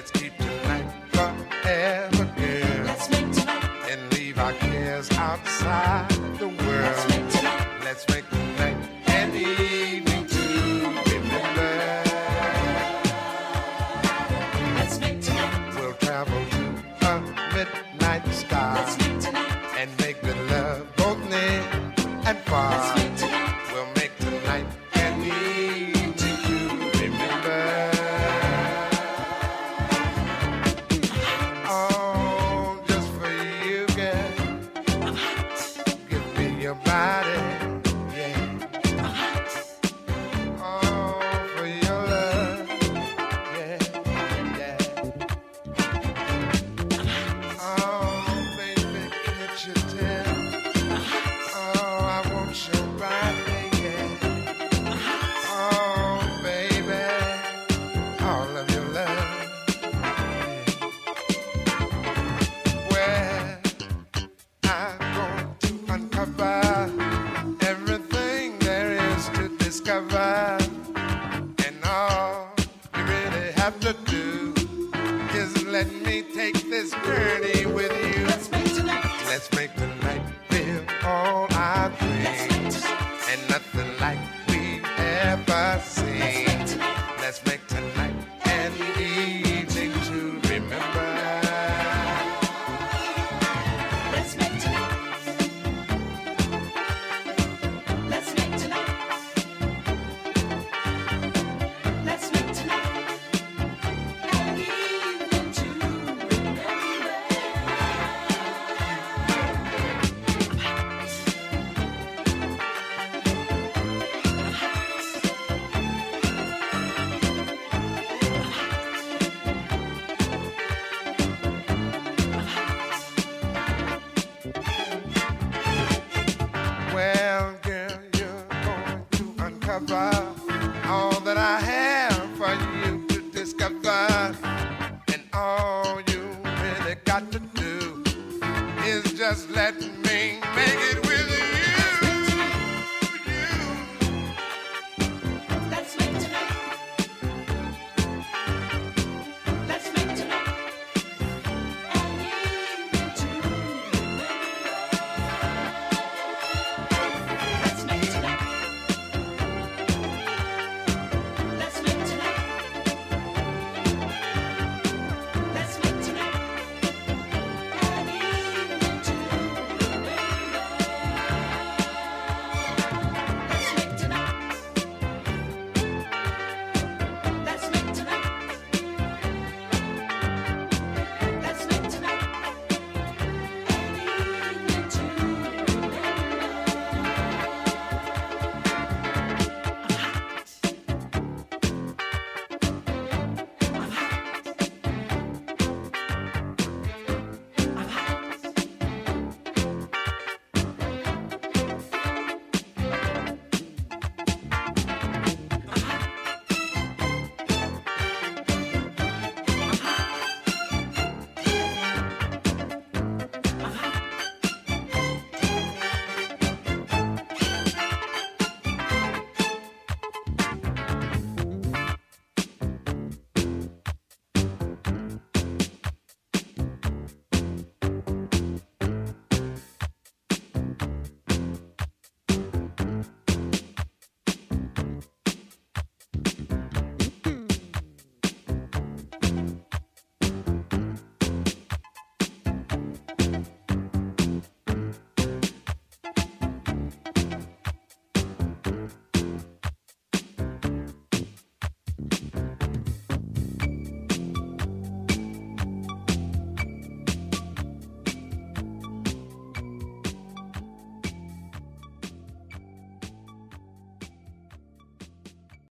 Let's keep tonight forever, girl. Let's make tonight. And leave our cares outside the world. Let's make tonight. Let's make discover. And all you really have to do is let me take this journey with you. Let's make tonight. Let's make tonight feel all our dreams. And nothing like we ever seen. Let's make tonight, Let's make tonight and evening. discover all that I have for you to discover. And all you really got to do is just let me.